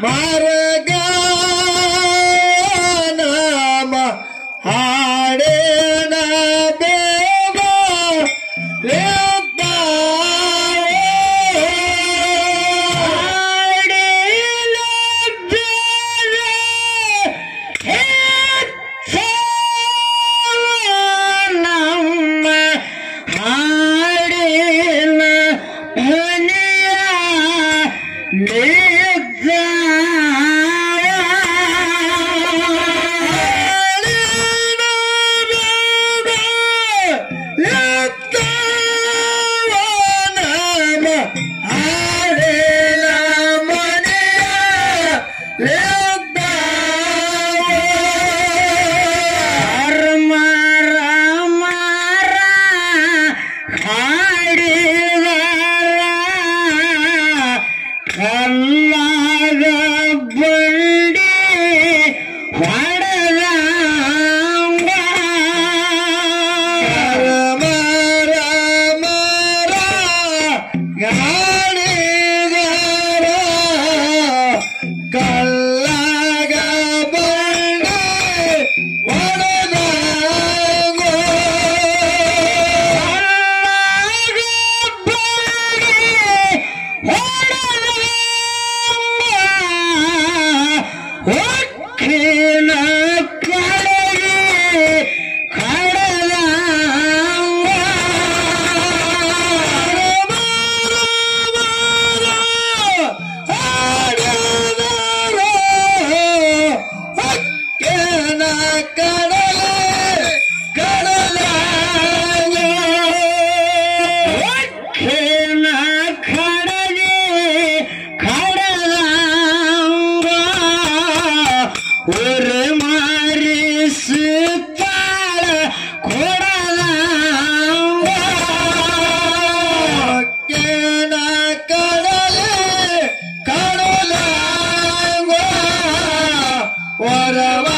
Maraga. ವರವ